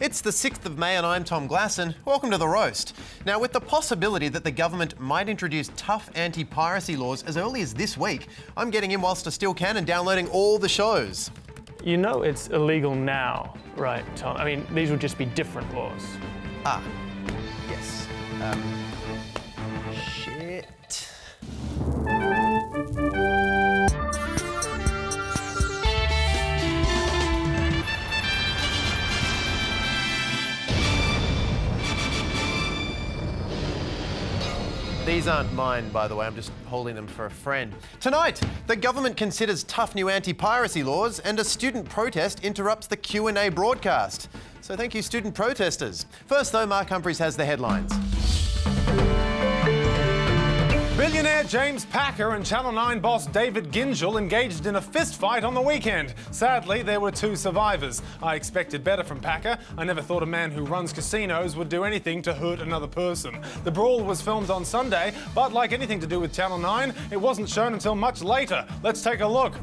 It's the 6th of May and I'm Tom Glasson. Welcome to The Roast. Now, with the possibility that the government might introduce tough anti piracy laws as early as this week, I'm getting in whilst I still can and downloading all the shows. You know it's illegal now, right, Tom? I mean, these would just be different laws. Ah, yes. Um, aren't mine, by the way. I'm just holding them for a friend. Tonight, the government considers tough new anti-piracy laws and a student protest interrupts the Q&A broadcast. So thank you, student protesters. First, though, Mark Humphries has the headlines. Billionaire James Packer and Channel 9 boss David Gyngell engaged in a fistfight on the weekend. Sadly, there were two survivors. I expected better from Packer. I never thought a man who runs casinos would do anything to hurt another person. The brawl was filmed on Sunday, but like anything to do with Channel 9, it wasn't shown until much later. Let's take a look.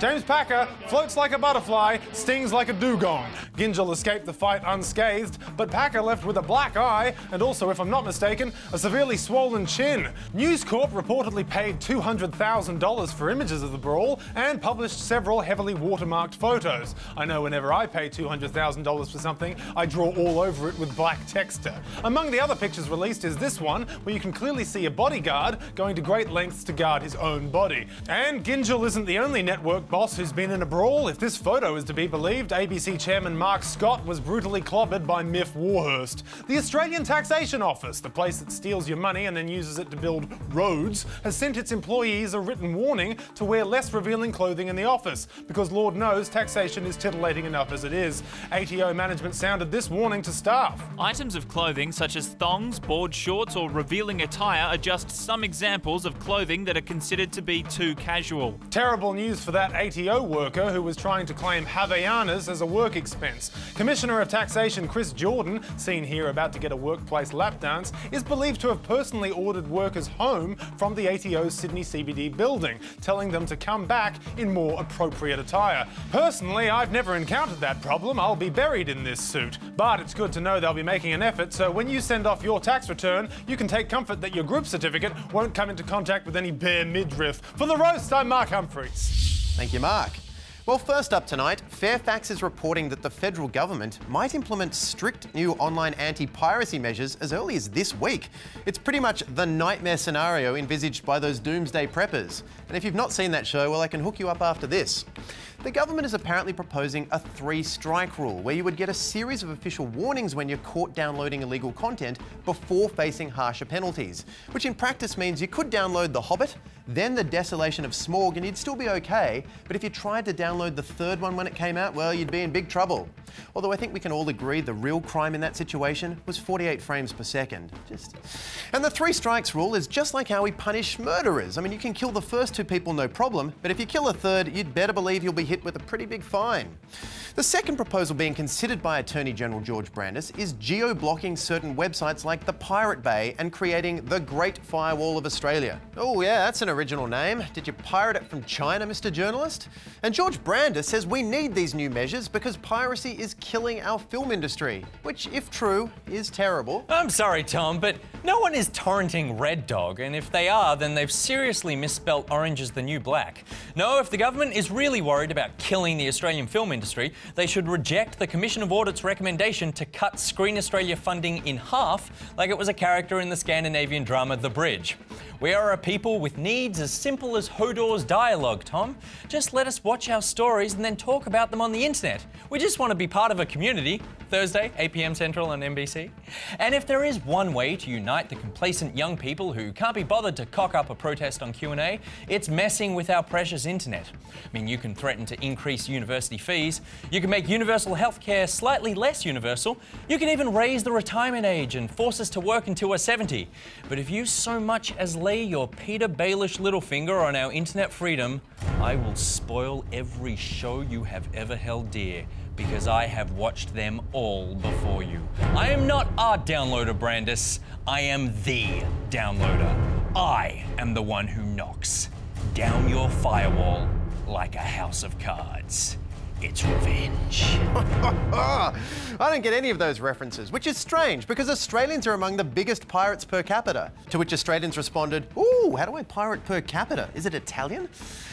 James Packer floats like a butterfly, stings like a dugong. Gyngell escaped the fight unscathed, but Packer left with a black eye and also, if I'm not mistaken, a severely swollen chin. News Corp reportedly paid $200,000 for images of the brawl and published several heavily watermarked photos. I know whenever I pay $200,000 for something, I draw all over it with black texture. Among the other pictures released is this one, where you can clearly see a bodyguard going to great lengths to guard his own body. And Gyngell isn't the only network boss who's been in a brawl. If this photo is to be believed, ABC chairman Mark Scott was brutally clobbered by Myf Warhurst. The Australian Taxation Office, the place that steals your money and then uses it to build roads, has sent its employees a written warning to wear less revealing clothing in the office, because Lord knows taxation is titillating enough as it is. ATO management sounded this warning to staff. Items of clothing such as thongs, board shorts, or revealing attire are just some examples of clothing that are considered to be too casual. Terrible news for that ATO worker who was trying to claim Havaianas as a work expense. Commissioner of Taxation Chris Jordan, seen here about to get a workplace lap dance, is believed to have personally ordered workers home from the ATO's Sydney CBD building, telling them to come back in more appropriate attire. Personally, I've never encountered that problem. I'll be buried in this suit. But it's good to know they'll be making an effort, so when you send off your tax return, you can take comfort that your group certificate won't come into contact with any bare midriff. For the roast, I'm Mark Humphries. Thank you, Mark. Well, first up tonight, Fairfax is reporting that the federal government might implement strict new online anti piracy measures as early as this week. It's pretty much the nightmare scenario envisaged by those doomsday preppers. And if you've not seen that show, well, I can hook you up after this. The government is apparently proposing a three strike rule where you would get a series of official warnings when you're caught downloading illegal content before facing harsher penalties, which in practice means you could download The Hobbit, then The Desolation of Smaug, and you'd still be okay. But if you tried to download the third one when it came out, well, you'd be in big trouble. Although I think we can all agree the real crime in that situation was 48 frames per second. Just. And the three strikes rule is just like how we punish murderers. I mean, you can kill the first two people no problem, but if you kill a third, you'd better believe you'll be hit with a pretty big fine. The second proposal being considered by Attorney General George Brandis is geo-blocking certain websites like the Pirate Bay and creating the Great Firewall of Australia. Oh yeah, that's an original name. Did you pirate it from China, Mr Journalist? And George Brandis says we need these new measures because piracy is killing our film industry, which, if true, is terrible. I'm sorry, Tom, but no one is torrenting Red Dog, and if they are, then they've seriously misspelt orange as the new black. No, if the government is really worried about killing the Australian film industry, they should reject the Commission of Audit's recommendation to cut Screen Australia funding in half like it was a character in the Scandinavian drama The Bridge. We are a people with needs as simple as Hodor's dialogue, Tom. Just let us watch our stories and then talk about them on the internet. We just want to be part of a community. Thursday, 8 pm Central on NBC. And if there is one way to unite the complacent young people who can't be bothered to cock up a protest on Q&A, it's messing with our precious internet. I mean, you can threaten to increase university fees, you can make universal healthcare slightly less universal, you can even raise the retirement age and force us to work until we're 70. But if you so much as your Petyr Baelish little finger on our internet freedom, I will spoil every show you have ever held dear because I have watched them all before you. I am not a downloader, Brandis. I am the downloader. I am the one who knocks down your firewall like a house of cards. It's revenge. I don't get any of those references, which is strange because Australians are among the biggest pirates per capita. To which Australians responded, Ooh, how do I pirate per capita? Is it Italian?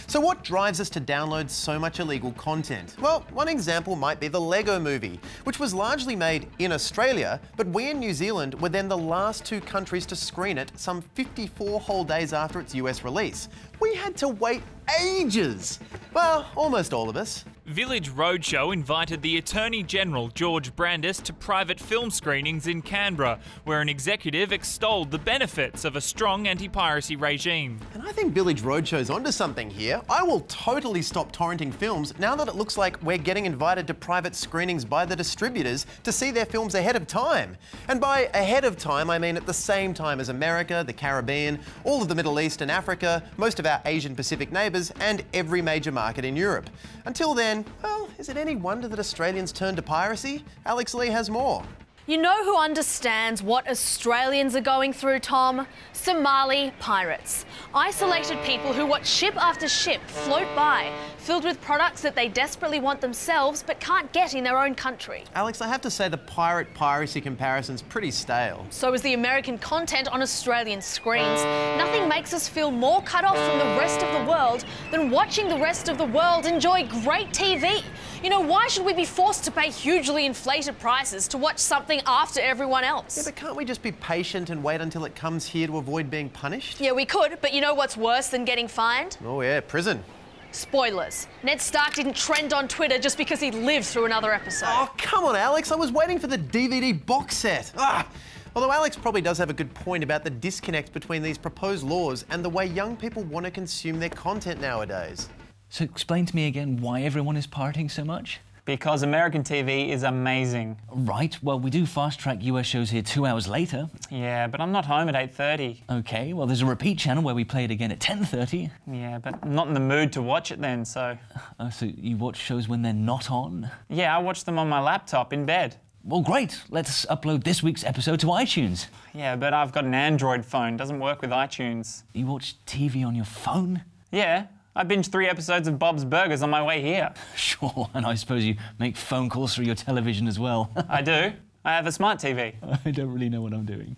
So, what drives us to download so much illegal content? Well, one example might be the Lego movie, which was largely made in Australia, but we in New Zealand were then the last two countries to screen it some 54 whole days after its US release. We had to wait ages. Well, almost all of us. Village Roadshow invited the Attorney General George Brandis to private film screenings in Canberra, where an executive extolled the benefits of a strong anti piracy regime. And I think Village Roadshow's onto something here. I will totally stop torrenting films now that it looks like we're getting invited to private screenings by the distributors to see their films ahead of time. And by ahead of time, I mean at the same time as America, the Caribbean, all of the Middle East and Africa, most of our Asian Pacific neighbours, and every major market in Europe. Until then, well, is it any wonder that Australians turn to piracy? Alex Lee has more. You know who understands what Australians are going through, Tom? Somali pirates. Isolated people who watch ship after ship float by, filled with products that they desperately want themselves but can't get in their own country. Alex, I have to say the pirate piracy comparison's pretty stale. So is the American content on Australian screens. Nothing makes us feel more cut off from the rest of the world than watching the rest of the world enjoy great TV. You know, why should we be forced to pay hugely inflated prices to watch something after everyone else? Yeah, but can't we just be patient and wait until it comes here to avoid being punished? Yeah, we could, but you know what's worse than getting fined? Oh, yeah, prison. Spoilers. Ned Stark didn't trend on Twitter just because he lived through another episode. Oh, come on, Alex. I was waiting for the DVD box set. Ah! Although Alex probably does have a good point about the disconnect between these proposed laws and the way young people want to consume their content nowadays. So explain to me again why everyone is partying so much. Because American TV is amazing. Right, well, we do fast track US shows here two hours later. Yeah, but I'm not home at 8.30. Okay, well, there's a repeat channel where we play it again at 10.30. Yeah, but I'm not in the mood to watch it then, so... Oh, so you watch shows when they're not on? Yeah, I watch them on my laptop in bed. Well, great. Let's upload this week's episode to iTunes. Yeah, but I've got an Android phone. Doesn't work with iTunes. You watch TV on your phone? Yeah, I binged three episodes of Bob's Burgers on my way here. Sure, and I suppose you make phone calls through your television as well. I do. I have a smart TV. I don't really know what I'm doing.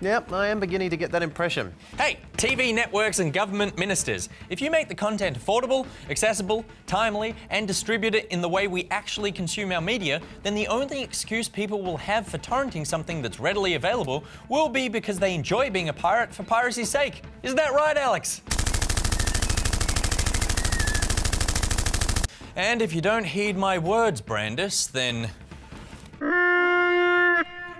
Yep, I am beginning to get that impression. Hey, TV networks and government ministers, if you make the content affordable, accessible, timely, and distribute it in the way we actually consume our media, then the only excuse people will have for torrenting something that's readily available will be because they enjoy being a pirate for piracy's sake. Isn't that right, Alex? And if you don't heed my words, Brandis, then.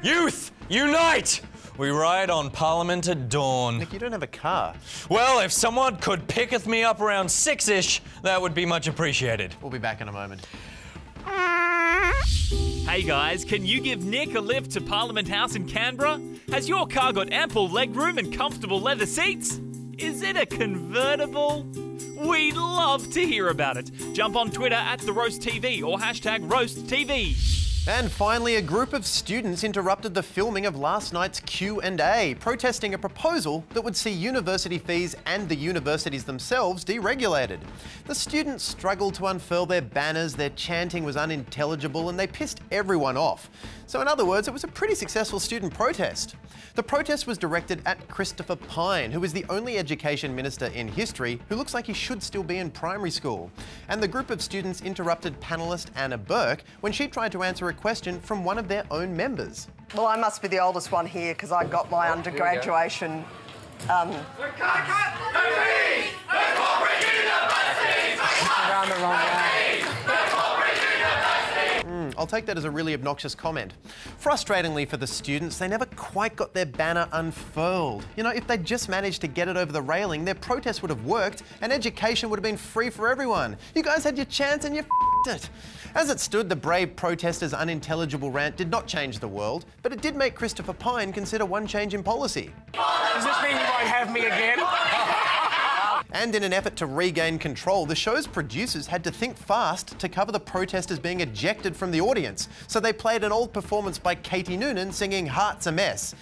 Youth, unite! We ride on Parliament at dawn. Nich, you don't have a car. Well, if someone could picketh me up around six ish, that would be much appreciated. We'll be back in a moment. Hey guys, can you give Nich a lift to Parliament House in Canberra? Has your car got ample legroom and comfortable leather seats? Is it a convertible? We'd love to hear about it. Jump on Twitter at the Roast TV or hashtag Roast TV. And finally, a group of students interrupted the filming of last night's Q&A, protesting a proposal that would see university fees and the universities themselves deregulated. The students struggled to unfurl their banners, their chanting was unintelligible, and they pissed everyone off. So in other words, it was a pretty successful student protest. The protest was directed at Christopher Pyne, who is the only education minister in history who looks like he should still be in primary school. And the group of students interrupted panellist Anna Burke when she tried to answer a question from one of their own members. Well, I must be the oldest one here because I got my undergraduation. Um, around the wrong way. I'll take that as a really obnoxious comment. Frustratingly for the students, they never quite got their banner unfurled. You know, if they'd just managed to get it over the railing, their protest would have worked and education would have been free for everyone. You guys had your chance and you f***ed it. As it stood, the brave protesters' unintelligible rant did not change the world, but it did make Christopher Pyne consider one change in policy. Does this mean you won't have me again? And in an effort to regain control, the show's producers had to think fast to cover the protesters being ejected from the audience. So they played an old performance by Katie Noonan singing Heart's a Mess.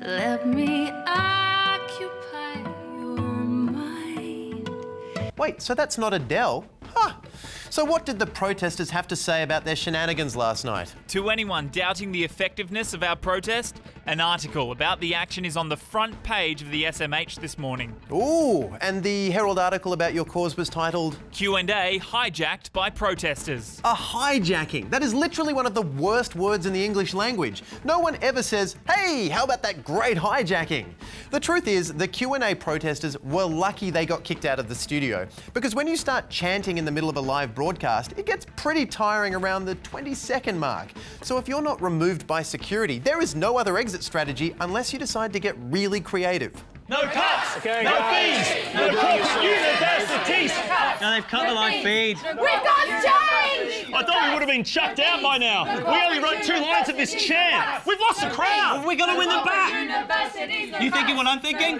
Let me occupy your mind. Wait, so that's not Adele? So, what did the protesters have to say about their shenanigans last night? To anyone doubting the effectiveness of our protest, an article about the action is on the front page of the SMH this morning. Ooh, and the Herald article about your cause was titled Q&A hijacked by protesters. A hijacking. That is literally one of the worst words in the English language. No one ever says, "Hey, how about that great hijacking?" The truth is, the Q&A protesters were lucky they got kicked out of the studio because when you start chanting in the middle of a live broadcast, it gets pretty tiring around the 20 second mark. So if you're not removed by security, there is no other exit strategy unless you decide to get really creative. No cuts! no fees! No props! Universities! No, they've cut the live feed. We've got change! I thought we would have been chucked out by now. We only wrote two lines of this chant. We've lost the crowd. We've got to win them back. You thinking what I'm thinking?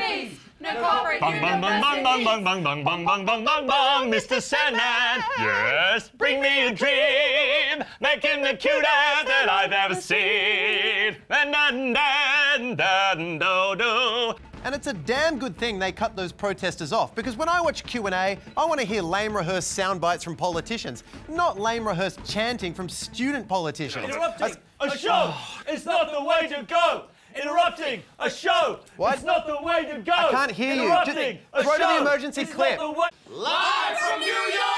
Bang, bang, bang, bang, bang, bang, bang, bang, bang, bang, bang, bang, bang, Mr. Sandman. Yes, bring me a dream. Make him the cutest that I've ever seen. And dan, dan, dan, do, do. And it's a damn good thing they cut those protesters off because when I watch Q&A, I want to hear lame rehearsed sound bites from politicians, not lame rehearsed chanting from student politicians. Interrupting a show oh. is not the way to go. Interrupting a show What? is not the way to go. I can't hear you. Just Interrupting a throw to the emergency is not clip. the way- Live from New York,